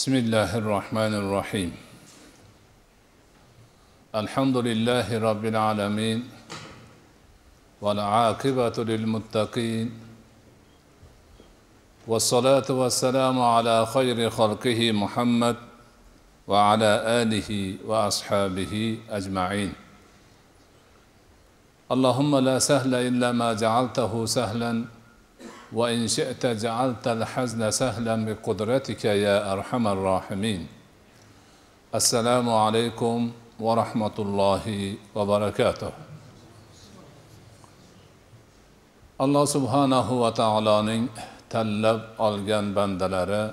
بسم الله الرحمن الرحيم الحمد لله رب العالمين والعاقبة للمتقين والصلاة والسلام على خير خلقه محمد وعلى آله وأصحابه أجمعين اللهم لا سهل إلا ما جعلته سهلا وإن شئت جعلت الحزن سهلا بقدرتك يا أرحم الراحمين السلام عليكم ورحمة الله وبركاته alloh subhanahu va taoloning tanlab olgan bandalari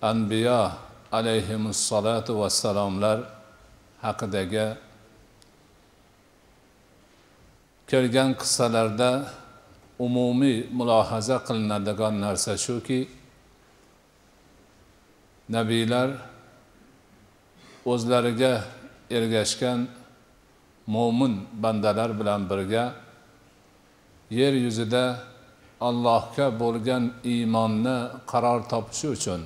anbiyo alayhimussalotu vassalomlar haqidagi kelgan qissalarda umumiy mulohaza qilinadigan narsa shuki nabiylar o'zlariga ergashgan mo'min bandalar bilan birga yer yuzida allohga bo'lgan iymonni qaror topishi uchun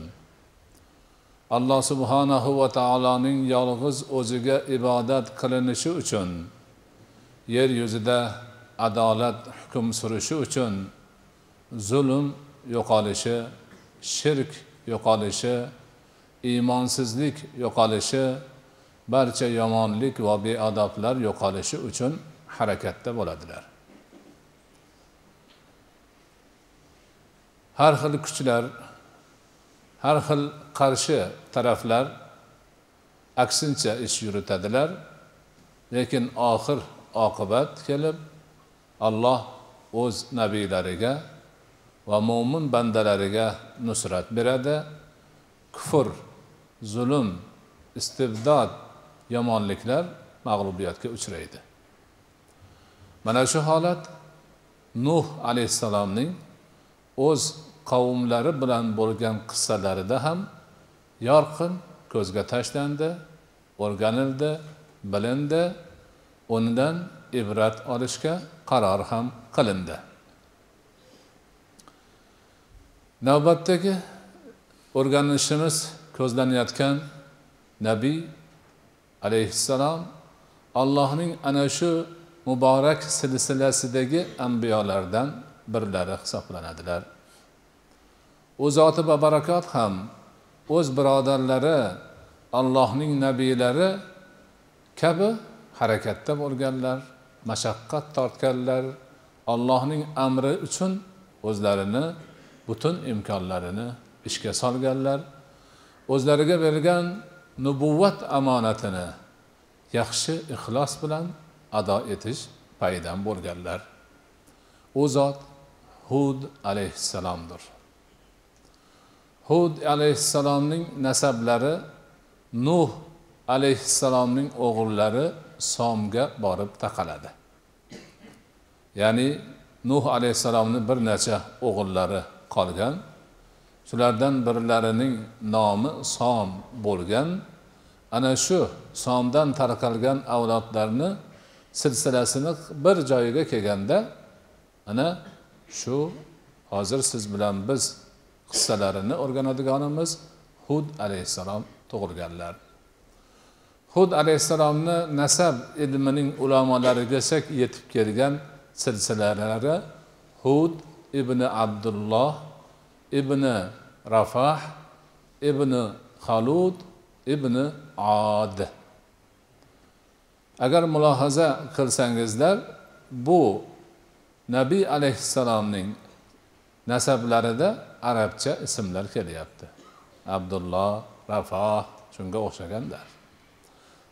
alloh subhanahu va taoloning yolg'iz o'ziga ibodat qilinishi uchun yer yuzida adolat hukm surishi uchun zulm yo'qolishi shirk yo'qolishi iymonsizlik yo'qolishi barcha yomonlik va beadoblar yo'qolishi uchun harakatda bo'ladilar. Har xil kuchlar har xil qarshi taraflar aksincha ish yuritadilar lekin oxir oqibat kelib alloh o'z nabiylariga va mo'min bandalariga nusrat beradi. Kufr zulm istibdod yomonliklar mag'lubiyatga uchraydi. Mana shu holat nuh alayhissalomning o'z qavmlari bilan bo'lgan qissalarida ham yorqin ko'zga tashlandi o'rganildi bilindi. Undan ibrat olishga qaror ham qilindi. Navbatdagi o'rganishimiz ko'zlanayotgan nabiy alayhissalom allohning ana shu muborak silsilasidagi ambiyolardan birlari hisoblanadilar. U zoti babarakot ham o'z birodarlari allohning nabiylari kabi harakatda bo'lganlar. Mashaqqat tortganlar allohning amri uchun o'zlarini butun imkonlarini ishga solganlar o'zlariga berilgan nubuvvat omonatini yaxshi ixlos bilan ado etish paydan bo'lganlar. U zot hud alayhissalomdir. Hud alayhissalomning nasablari nuh alayhissalomning o'g'illari somga borib taqaladi. Ya'ni nuh alayhissalomni bir necha o'g'illari qolgan. Shulardan birlarining nomi som bo'lgan. Ana shu somdan tarqalgan avlodlarni silsilasini bir joyiga kelganda ana shu hozir siz bilan biz qissalarini o'rganadiganimiz hud alayhissalom tug'ilganlar. Hud alayhissalomni nasab ilmining ulamolarigacha yetib kelgan silsilalari hud ibn abdulloh ibn rafah ibn halud ibn od agar mulohaza qilsangizlar bu nabiy alayhissalomning nasablarida arabcha ismlar kelyapti. Abdulloh rafoh shunga o'xshaganlar.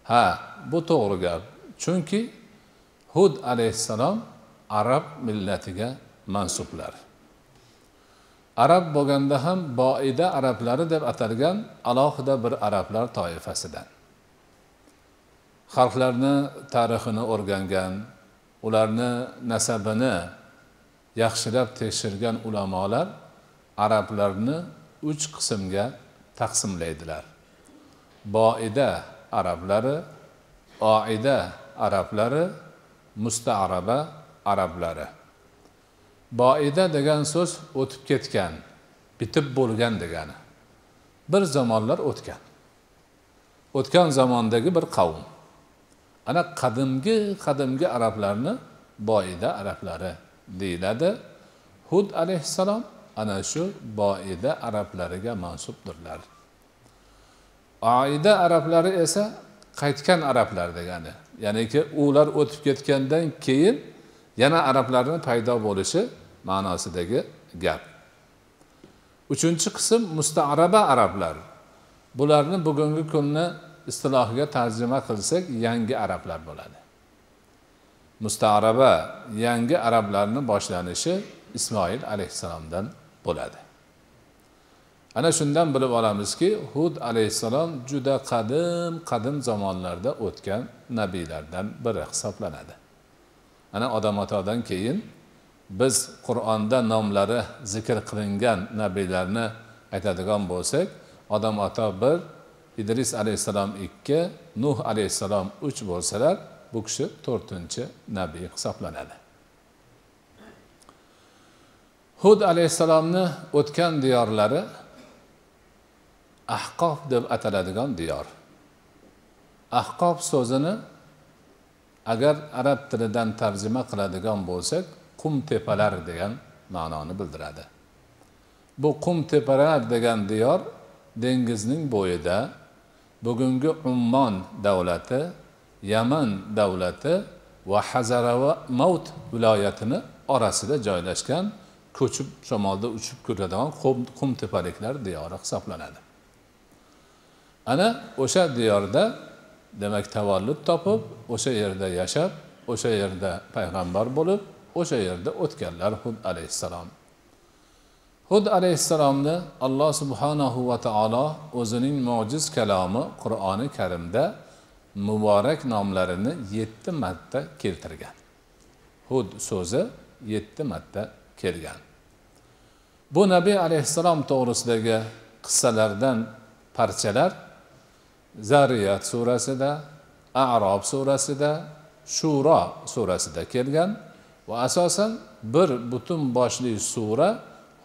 Ha bu to'g'ri gap. Chunki hud alayhissalom arab millatiga mansublar. Arab bo'lganda ham boida arablari deb atalgan alohida bir arablar toifasidan. Xalqlarni tarixini o'rgangan ularni nasabini yaxshilab tekshirgan ulamolar arablarni uch qismga taqsimlaydilar. Boida arablari oida arablari mustaaraba arablari. Boida degan so'z o'tib ketgan bitib bo'lgan degani. Bir zamonlar o'tgan. O'tgan zamondagi bir qavm. Ana qadimgi qadimgi arablarni boida arablari deyiladi. Hud alayhissalom ana shu boida arablariga mansubdirlar. Oida arablari esa qaytgan arablar degani. Ya'niki ular o'tib ketgandan keyin yana arablarni paydo bo'lishi ma'nosidagi gap. Uchinchi qism mustaaraba arablar. Bularni bugungi kunni istilohiga tarjima qilsak yangi arablar bo'ladi. Mustaaraba yangi arablarni boshlanishi ismoil alayhissalomdan bo'ladi. Ana shundan bilib olamizki hud alayhissalom juda qadim qadim zamonlarda o'tgan nabiylardan biri hisoblanadi. Ana odam atodan keyin biz qur'onda nomlari zikr qilingan nabiylarni aytadigan bo'lsak odam ato bir idris alayhissalom ikki nuh alayhissalom uch bo'lsalar bu kishi to'rtinchi nabiy hisoblanadi. Hud alayhissalomni o'tgan diyorlari ahqof deb ataladigan diyor. Ahqof so'zini agar arab tilidan tarjima qiladigan bo'lsak qum tepalar degan ma'noni bildiradi. Bu qum tepalar degan diyor dengizning bo'yida bugungi ummon davlati yaman davlati va hazarava maut viloyatini orasida joylashgan ko'chib shamolda uchib ko'radigan qum tepaliklar diyori hisoblanadi. Ana o'sha diyorda demak tavallud topib o'sha yerda yashab o'sha yerda payg'ambar bo'lib o'sha yerda o'tganlar hud alayhissalom. Hud alayhissalomni alloh subhanahu va taolo o'zining mo'jiz kalomi qur'oni karimda muborak nomlarini yetti marta keltirgan. Hud so'zi yetti marta kelgan. Bu nabiy alayhissalom to'g'risidagi qissalardan parchalar zariyat surasida arob surasida shuro surasida kelgan va asosan bir butun boshli sura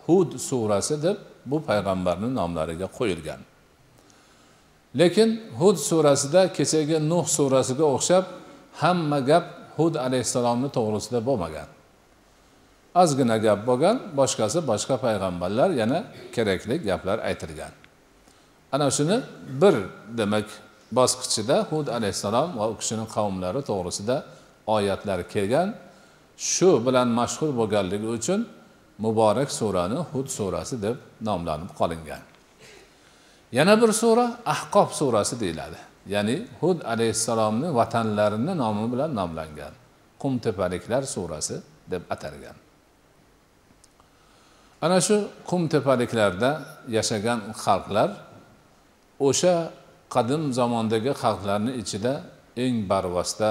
hud surasi deb bu payg'ambarni nomlariga qo'yilgan. Lekin hud surasida kechagi nuh surasiga o'xshab hamma gap hud alayhissalomni to'g'risida bo'lmagan. Ozgina gap bo'lgan boshqasi boshqa payg'ambarlar yana kerakli gaplar aytilgan. Ana shuni bir demak bosqichida hud alayhissalom va u kishini qavmlari to'g'risida oyatlar kelgan. Shu bilan mashhur bo'lganligi uchun muborak surani hud surasi deb nomlanib qolingan. Yana bir sura ahqob surasi deyiladi. Ya'ni hud alayhissalomni vatanlarini nomi bilan nomlangan qumtepaliklar surasi deb atalgan. Ana shu qumtepaliklarda yashagan xalqlar o'sha qadim zamondagi xalqlarni ichida eng barvasta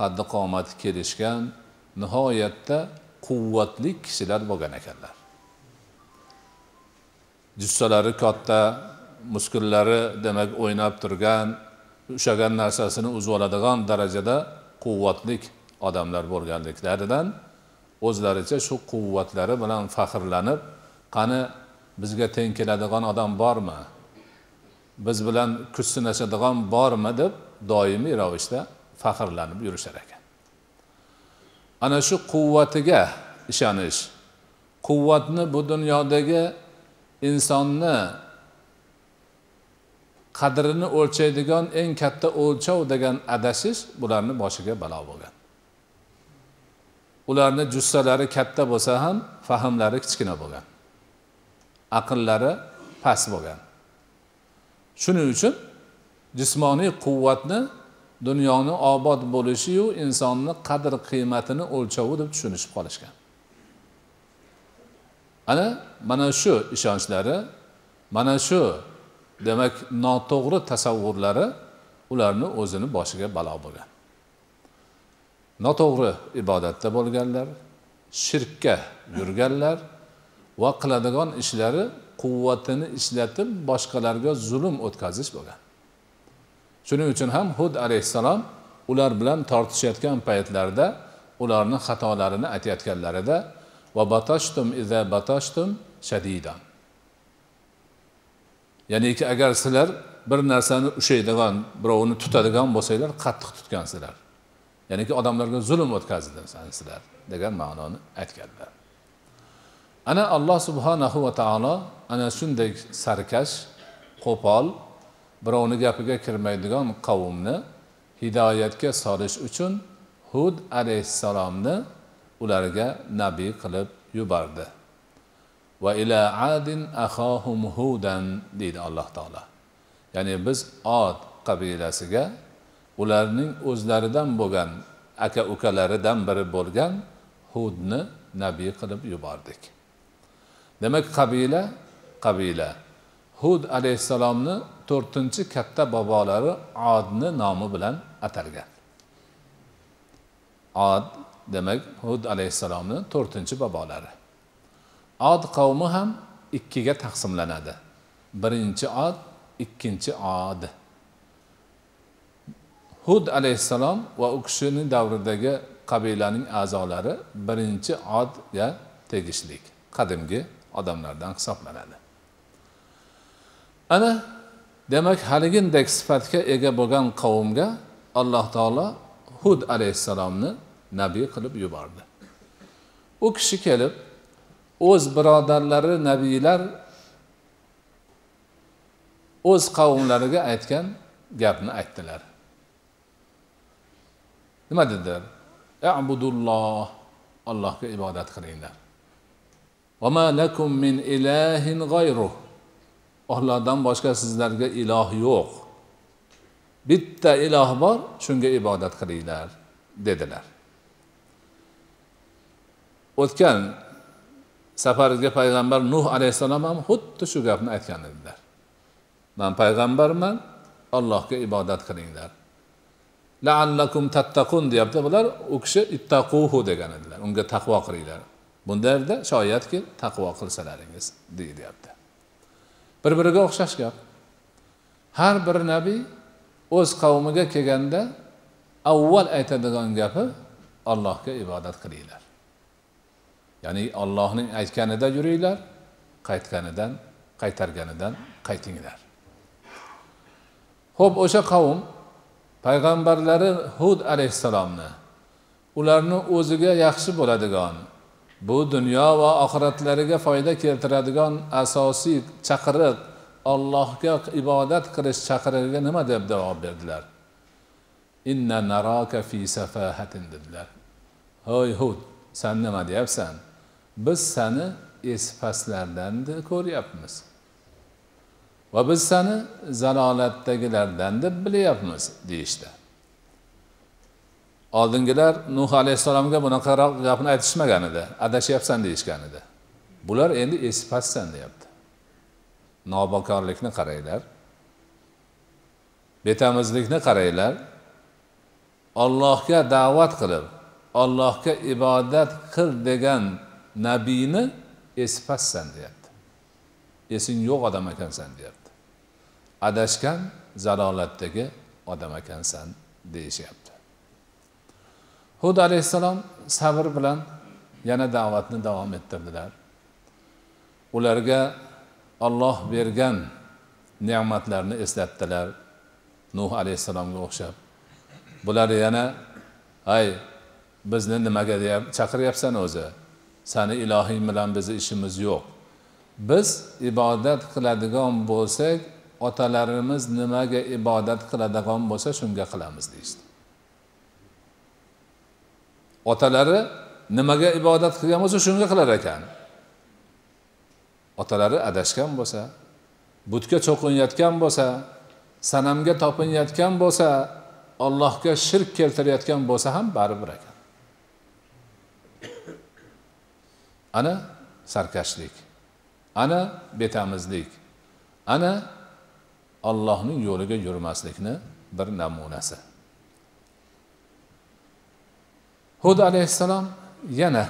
qaddi qomati kelishgan nihoyatda quvvatli kishilar bo'lgan ekanlar. Jussalari katta muskullari demak o'ynab turgan ushlagan narsasini uzib oladigan darajada quvvatlik odamlar bo'lganliklaridan o'zlaricha shu quvvatlari bilan faxrlanib qani bizga teng keladigan odam bormi? Biz bilan kuch sinashadigan bormi deb doimiy ravishda faxrlanib yurishar ekan. Ana shu quvvatiga ishonish quvvatni bu dunyodagi insonni qadrini o'lchaydigan eng katta o'lchov degan adashish bularni boshiga balo bo'lgan. Ularni jussalari katta bo'lsa ham fahmlari kichkina bo'lgan. Aqllari past bo'lgan. Shuning uchun jismoniy quvvatni dunyoni obod bo'lishiyu insonni qadr qiymatini o'lchovi deb tushunishib qolishgan. Ana mana shu ishonchlari mana shu demak noto'g'ri tasavvurlari ularni o'zini boshiga balo bo'lgan. Noto'g'ri ibodatda bo'lganlar shirkka yurganlar va qiladigan ishlari quvvatini ishlatib boshqalarga zulm o'tkazish bo'lgan. Shuning uchun ham hud alayhissalom ular bilan tortishayotgan paytlarida ularni xatolarini aytayotganlarida va batashtum iza batashtum shadidan. Ya'niki agar sizlar bir narsani ushlaydigan birovni tutadigan bo'lsanglar qattiq tutgansizlar ya'niki odamlarga zulm o'tkazdisizlar degan ma'noni aytganlar. Ana alloh subhanahu va taolo ana shunday sarkash qo'pol birovni gapiga kirmaydigan qavmni hidoyatga solish uchun hud alayhissalomni ularga nabiy qilib yubordi. Va ila adin ahohum hudan deydi alloh taolo. Ya'ni biz od qabilasiga ularning o'zlaridan bo'lgan aka ukalaridan biri bo'lgan hudni nabiy qilib yubordik. Demak qabila qabila. Hud alayhissalomni to'rtinchi katta bobolari odni nomi bilan atalgan. Od demak hud alayhissalomni to'rtinchi bobolari. Od qavmi ham ikkiga taqsimlanadi. Birinchi od ikkinchi od. Hud alayhissalom va u kishini davridagi qabilaning a'zolari birinchi odga tegishlik qadimgi odamlardan hisoblanadi. Ana demak haligindek sifatga ega bo'lgan qavmga alloh taolo hud alayhissalomni nabiy qilib yubordi. U kishi kelib o'z birodarlari nabiylar o'z qavmlariga aytgan gapni aytdilar. Nima dedilar? Abudulloh allohga ibodat qilinglar. Lakum min ilahin g'ayruh ollohdan boshqa sizlarga iloh yo'q. Bitta iloh bor shunga ibodat qilinglar dedilar. O'tgan safarga payg'ambar nuh alayhissalom ham xuddi shu gapni aytgan edilar. Man payg'ambarman allohga ibodat qilinglar. Laallakum tattaqun deyapti. Bular u kishi ittaquhu degan edilar. Unga taqvo qilinglar. Bunda yerda shoyatki taqvo qilsalaringiz deyilyapti bir biriga o'xshash gap. Har bir nabiy o'z qavmiga kelganda avval aytadigan gapi allohga ibodat qilinglar. Ya'ni ollohning aytganida yuringlar qaytganidan qaytarganidan qaytinglar. Ho'p o'sha qavm payg'ambarlari hud alayhissalomni ularni o'ziga yaxshi bo'ladigan bu dunyo va oxiratlariga foyda keltiradigan asosiy chaqiriq allohga ibodat qilish chaqirig'iga nima deb javob berdilar? Inna naraka fi safahatin dedilar. Hoy hud san nima deyapsan? Biz sani pastlardan ko'ryapmiz. Va biz sani zalolatdagilardan deb bilyapmiz deyishdi. Oldingilar nuh alayhissalomga bunaqaroq gapni aytishmagan edi. Adashyapsan deyishgan edi. Bular endi esi pastsan deyapti. Nobokorlikni qaranglar. Betamizlikni qaranglar. Ollohga da'vat qilib ollohga ibodat qil degan nabiyni esi pastsan deyapti. Esing yo'q odam ekansan deyapti. Adashgan zalolatdagi odam ekansan deyishyapti. Hud alayhissalom sabr bilan yana da'vatni davom ettirdilar. Ularga olloh bergan ne'matlarni eslatdilar nuh alayhissalomga o'xshab. Bular yana ay bizni nimaga deyap chaqiryapsan o'zi? Sani ilohing bilan bizni ishimiz yo'q. Biz ibodat qiladigan bo'lsak otalarimiz nimaga ibodat qiladigan bo'lsa shunga qilamiz deyishdi. Otalari nimaga ibodat qilgan bo'lsa shunga qilar ekan. Otalari adashgan bo'lsa butga cho'qinayotgan bo'lsa sanamga topinayotgan bo'lsa allohga shirk keltirayotgan bo'lsa ham baribir ekan. Ana sarkashlik ana betamizlik ana ollohning yo'liga yurmaslikni bir namunasi. Hud alayhissalom yana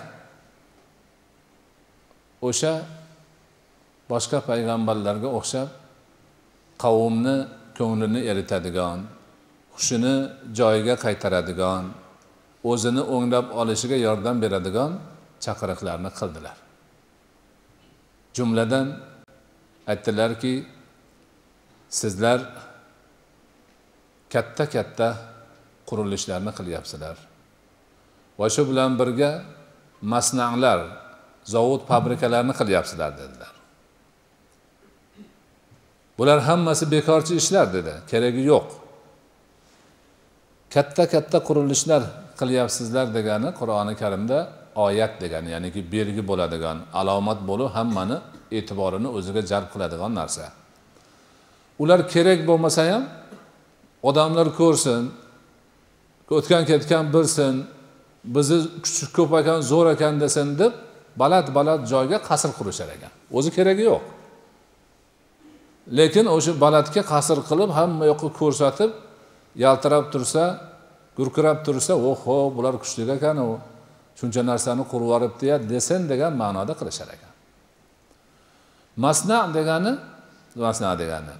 o'sha boshqa payg'ambarlarga o'xshab qavmni ko'nglini eritadigan hushini joyiga qaytaradigan o'zini o'nglab olishiga yordam beradigan chaqiriqlarni qildilar. Jumladan aytdilarki sizlar katta katta qurilishlarni qilyapsizlar. Va shu bilan birga masnanglar zavod fabrikalarni qilyapsizlar dedilar. Bular hammasi bekorchi ishlar dedi. Keragi yo'q. Katta katta qurilishlar qilyapsizlar degani qur'oni karimda oyat degani ya'niki belgi bo'ladigan alomat bo'lib hammani e'tiborini o'ziga jalb qiladigan narsa. Ular kerak bo'lmasa ham odamlar ko'rsin o'tgan ketgan bilsin bizni kuchi ko'p ekan zo'r ekan desin deb baland baland joyga qasr qurishar ekan. O'zi keragi yo'q. Lekin o'sha balandga qasr qilib hamma yoqqa ko'rsatib yaltirab tursa gurkirab tursa oho bular kuchli ekan u shuncha narsani qurib yuboribdiya desin degan ma'noda qilishar ekan. Masna degani masna degani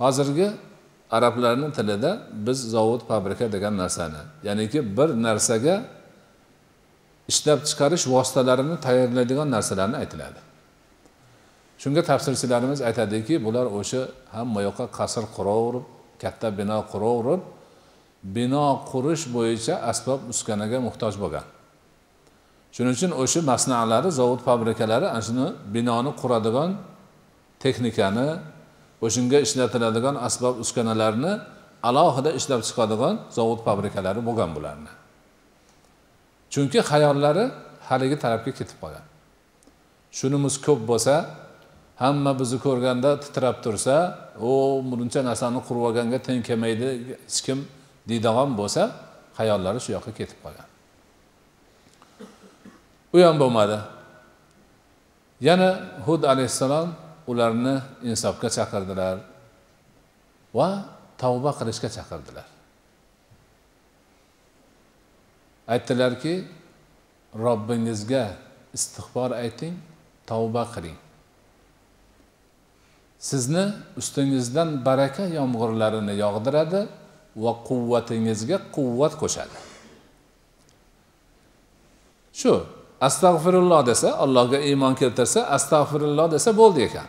hozirgi arablarni tilida biz zavod fabrika degan narsani ya'niki bir narsaga ishlab chiqarish vositalarini tayyorlaydigan narsalarni aytiladi. Shunga tafsirchilarimiz aytadiki bular o'sha hamma yoqqa qasr quraverib katta bino quraverib bino qurish bo'yicha asbob uskanaga muhtoj bo'lgan. Shuning uchun o'sha masnalari zavod fabrikalari ana shuni binoni quradigan texnikani o'shanga ishlatiladigan asbob uskunalarni alohida ishlab chiqadigan zavod fabrikalari bo'lgan bularni. Chunki xayollari haligi tarafga ketib qolgan. Shunimiz ko'p bo'lsa hamma bizni ko'rganda titrab tursa o buncha narsani qurib olganga teng kelmaydi hech kim deydigan bo'lsa xayollari shu yoqqa ketib qolgan. U ham bo'lmadi. Yana hud alayhissalom ularni insofga chaqirdilar va tavba qilishga chaqirdilar. Aytdilarki robbingizga istig'for ayting tavba qiling. Sizni ustingizdan baraka yomg'irlarini yog'diradi va quvvatingizga quvvat qo'shadi. Shu astag'firulloh desa allohga iymon keltirsa astag'firulloh desa bo'ldi ekan.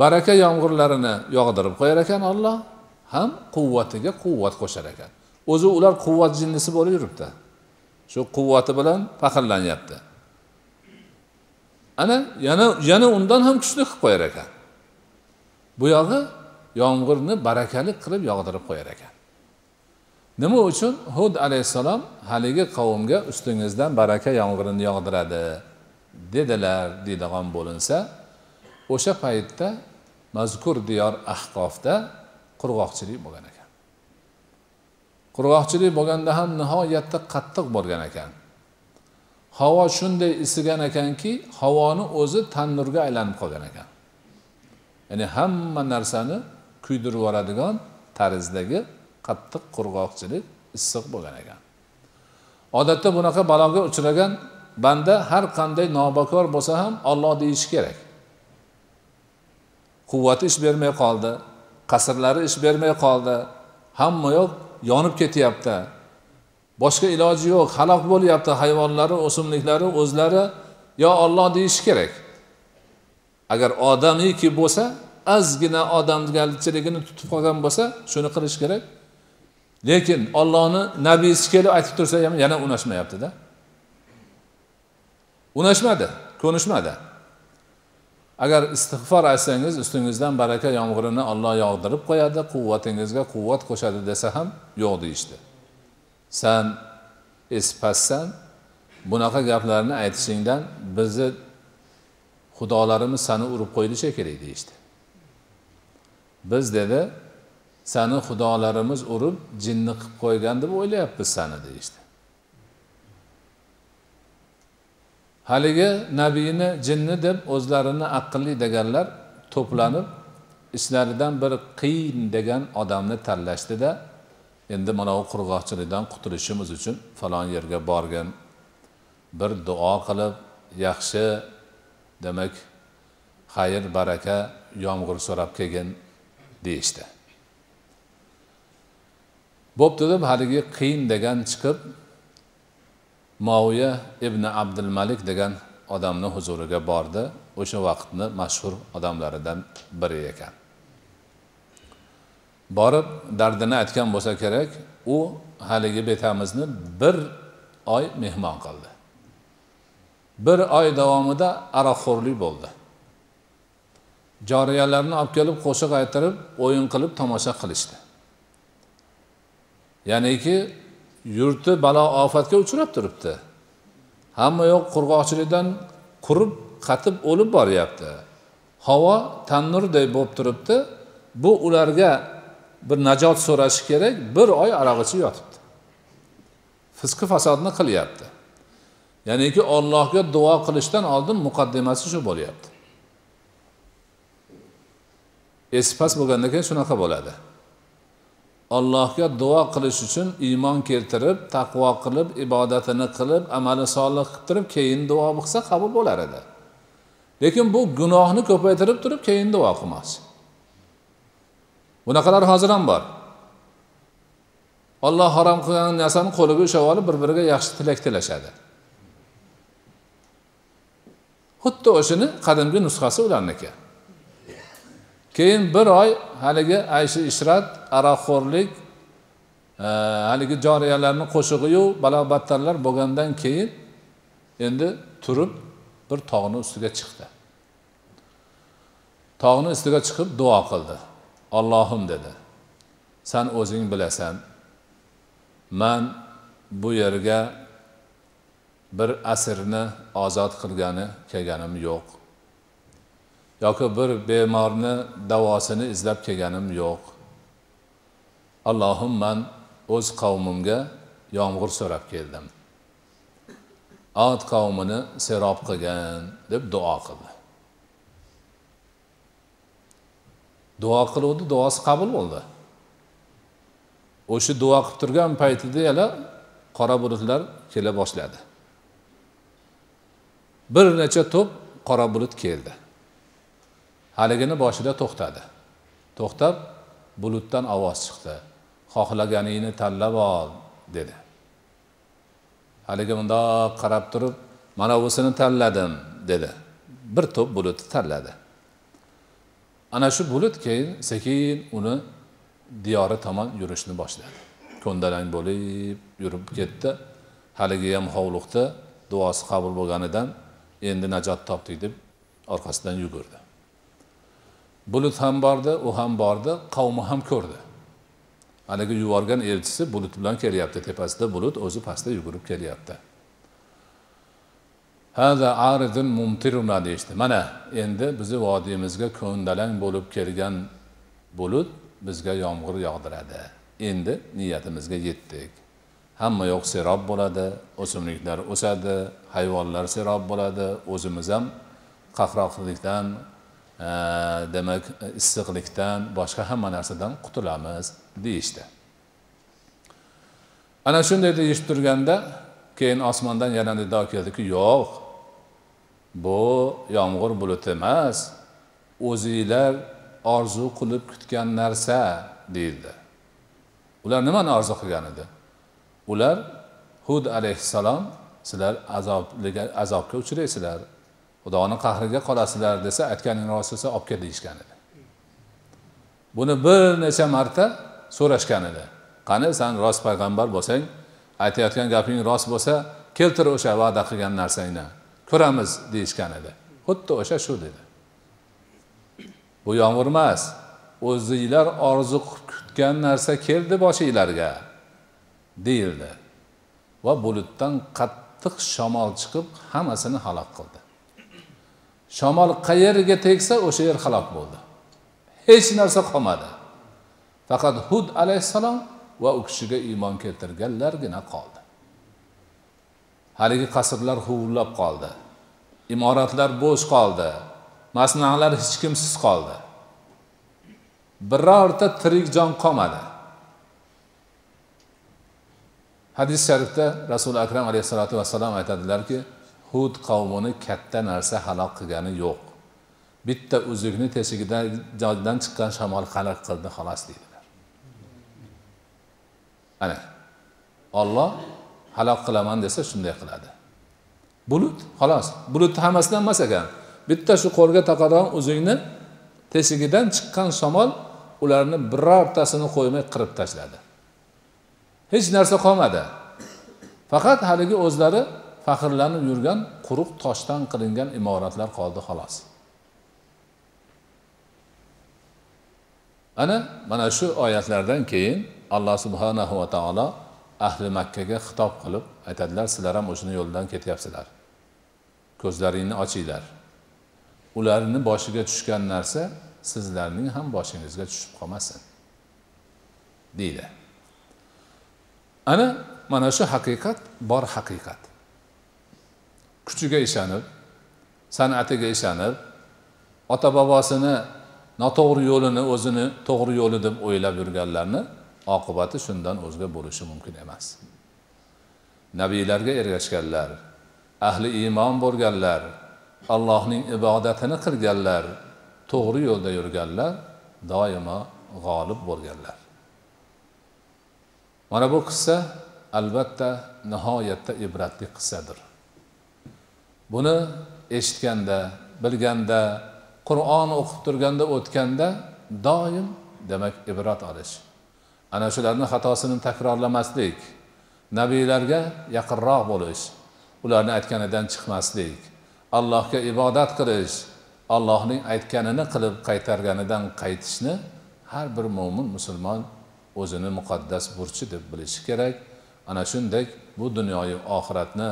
Baraka yomg'irlarini yog'dirib qo'yar ekan olloh ham quvvatiga quvvat qo'shar ekan. O'zi ular quvvat jinnisi bo'lib yuribdi. Shu quvvati bilan faxrlanyapti. Ana yana yana undan ham kuchli qilib qo'yar ekan. Bu yog'i yomg'irni barakali qilib yog'dirib qo'yar ekan. Nima uchun? Hud alayhissalom haligi qavmga ustingizdan baraka yomg'irini yog'diradi dedilar deydigan bo'linsa o'sha paytda mazkur diyor ahqofda qurg'oqchilik bo'lgan ekan. Qurg'oqchilik bo'lganda ham nihoyatda qattiq bo'lgan ekan. Havo shunday isigan ekanki havoni o'zi tannurga aylanib qolgan ekan. Ya'ni hamma narsani kuydirib yuboradigan tarzdagi qattiq qurg'oqchilik issiq bo'lgan ekan. Odatda bunaqa baloga uchragan banda har qanday nobakor bo'lsa ham olloh deyishi kerak. Quvvati ish bermay qoldi qasrlari ish bermay qoldi hamma yoq yonib ketyapti. Boshqa iloji yo'q halok bo'lyapti hayvonlari o'simliklari o'zlari yo olloh deyishi kerak. Agar odamiki bo'lsa ozgina odamgarchiligini tutib qolgan bo'lsa shuni qilish kerak. Lekin ollohni nabiysi kelib aytib tursa ham yana unashmayaptida. Unashmadi ko'nishmadi. Agar istig'for aytsangiz ustingizdan baraka yomg'irini olloh yog'dirib qo'yadi quvvatingizga quvvat qo'shadi desa ham yo'q deyishdi. San espassan bunaqa gaplarni aytishingdan bizni xudolarimiz sani urib qo'ydi shekilli deyishdi. Biz dedi sani xudolarimiz urib jinni qilib qo'ygan deb o'ylayapmiz sani deyishdi. Haligi nabiyni jinni deb o'zlarini aqlli deganlar to'planib ichlaridan bir qiyin degan odamni tanlashdida endi mana bu qurg'oqchilikdan qutulishimiz uchun falon yerga borgin bir duo qilib yaxshi demak xayr baraka yomg'ir so'rab kelgin deyishdi. Bo'pti deb haligi qiyin degan chiqib moviya ibn abdul malik degan odamni huzuriga bordi. O'sha vaqtni mashhur odamlaridan biri ekan. Borib dardini aytgan bo'lsa kerak u haligi betamizni bir oy mehmon qildi. Bir oy davomida aroqxo'rlik bo'ldi. Joriyalarni olib kelib qo'shiq aytirib o'yin qilib tomosha qilishdi. Ya'niki yurti balo ofatga uchrab turibdi. Hamma yoq qurg'oqchilikdan qurib qatib o'lib boryapti. Havo tannurday bo'lib turibdi. Bu ularga bir najot so'rashi kerak bir oy aroq ichib yotibdi. Fisqi fasodni qilyapti. Ya'niki ollohga duo qilishdan oldin muqaddimasi shu bo'lyapti. Esi past bo'lgandan keyin shunaqa bo'ladi. Allohga duo qilish uchun iymon keltirib taqvo qilib ibodatini qilib amali solih qilib turib keyin duo qilsa qabul bo'lar edi. Lekin bu gunohni ko'paytirib turib keyin duo qilmasi bunaqalar hozir ham bor. Olloh harom qilgan narsani qo'liga ushlab olib bir biriga yaxshi tilak tilashadi. Xuddi o'shani qadimgi nusxasi ularniki. Keyin bir oy haligi ayshi ishrat aroqxo'rlik e, haligi joriyalarni qo'shig'iyu balobattarlar bo'lgandan keyin endi turib bir tog'ni ustiga chiqdi. Tog'ni ustiga chiqib duo qildi. Ollohim dedi san o'zing bilasan man bu yerga bir asrni ozod qilgani kelganim yo'q. Yoki bir bemorni davosini izlab kelganim yo'q. Allohim man o'z qavmimga yomg'ir so'rab keldim. Od qavmini serob qilgin deb duo qildi. Duo qiluvdi duosi qabul bo'ldi. O'sha duo qilib turgan paytida yana qora bulutlar kela boshladi. Bir necha to'p qora bulut keldi. Haligini boshida to'xtadi. To'xtab bulutdan ovoz chiqdi. Xohlaganingni tanlab ol dedi. Haligi mundoq qarab turib mana busini tanladim dedi. Bir to'p bulutni tanladi. Ana shu bulut keyin sekin uni diyori tomon yurishni boshladi. Ko'ndalang bo'lib yurib ketdi. Haligi ham hovliqda duosi qabul bo'lganidan endi najot topdik deb orqasidan yugurdi. Bulut ham bordi u ham bordi qavmi ham ko'rdi. Haligi yuborgan elchisi bulut bilan kelyapti tepasida bulut o'zi pastda yugurib kelyapti. Hada aridun mumtiruna deyishdi. Mana endi bizni vodiymizga ko'ndalang bo'lib kelgan bulut bizga yomg'ir yog'diradi. Endi niyatimizga yetdik. Hamma yoq serob bo'ladi o'simliklar o'sadi hayvonlar serob bo'ladi o'zimiz ham qahroqlikdan demak issiqlikdan boshqa hamma narsadan qutulamiz deyishdi. Ana shunday deyishib turganda keyin osmondan yana nido keldiki yo'q bu yomg'ir buluti emas o'zinglar orzu qilib kutgan narsa deyildi. Ular nimani orzu qilgan edi? Ular hud alayhissalom sizlar azobga azobga uchraysizlar. Xudoni qahriga qolasizlar desa aytganing rost bo'lsa olib kel deyishgan edi. Buni bir necha marta so'rashgan edi. Qani san rost payg'ambar bo'lsang aytayotgan gaping rost bo'lsa keltir o'sha va'da qilgan narsangni ko'ramiz deyishgan edi. Xuddi o'sha shu dedi. Bu yomg'ir emas o'zinglar orzu kutgan narsa keldi boshinglarga deyildi. Va bulutdan qattiq shamol chiqib hammasini halok qildi. Shamol qayerga tegsa o'sha yer halok bo'ldi. Hech narsa qolmadi. Faqat hud alayhissalom va u kishiga iymon keltirganlargina qoldi. Haligi qasrlar huvillab qoldi. Imoratlar bo'sh qoldi. Masnalar hech kimsiz qoldi. Birorta tirik jon qolmadi. Hadis sharifda rasuli akram alayhissalotu vassalom aytadilarki hud qavmini katta narsa halok qilgani yo'q. Bitta uzukni teshigidan joydan chiqqan shamol halok qildi xolos deydilar. Ana olloh halok qilaman desa shunday qiladi. Bulut xolos. Bulutni hammasidan emas ekan. Bitta shu qo'lga taqadigan uzukni teshigidan chiqqan shamol ularni birortasini qo'ymay qirib tashladi. Hech narsa qolmadi. Faqat haligi o'zlari faxrlanib yurgan quruq toshdan qilingan imoratlar qoldi xolos. Ana mana shu oyatlardan keyin alloh subhanahu va taolo ahli makkaga xitob qilib aytadilar sizlar ham o'shani yo'ldan ketyapsizlar. Ko'zlaringni ochinglar. Ularni boshiga tushgan narsa sizlarning ham boshingizga tushib qolmasin. Deydi. Ana mana shu haqiqat bor haqiqat. Kuchiga ishonib san'atiga ishonib ota bobosini noto'g'ri yo'lini o'zini to'g'ri yo'li deb o'ylab yurganlarni oqibati shundan o'zga bo'lishi mumkin emas. Nabiylarga ergashganlar ahli iymon bo'lganlar allohning ibodatini qilganlar to'g'ri yo'lda yurganlar doimo g'olib bo'lganlar. Mana bu qissa albatta nihoyatda ibratli qissadir. Buni eshitganda bilganda qur'on o'qib turganda o'tganda doim demak ibrat olish. Ana shularni xatosini takrorlamaslik nabiylarga yaqinroq bo'lish ularni aytganidan chiqmaslik allohga ibodat qilish allohning aytganini qilib qaytarganidan qaytishni har bir mo'min musulmon o'zini muqaddas burchi deb bilishi kerak. Ana shunday bu dunyoyu oxiratni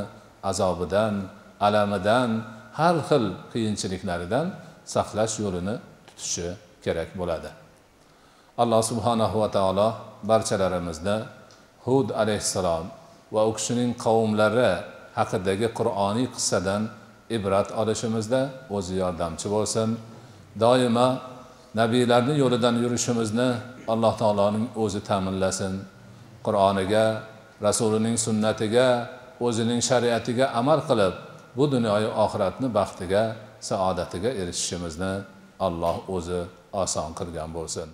azobidan alamidan har xil qiyinchiliklaridan saqlash yo'lini tutishi kerak bo'ladi. Alloh subhanahu va taolo barchalarimizni hud alayhissalom va u kishining qavmlari haqidagi qur'oniy qissadan ibrat olishimizda o'zi yordamchi bo'lsin. Doimo nabiylarni yo'lidan yurishimizni alloh taoloning o'zi ta'minlasin. Qur'oniga rasulining sunnatiga o'zining shariatiga amal qilib bu dunyoyu oxiratni baxtiga saodatiga erishishimizni alloh o'zi oson qilgan bo'lsin.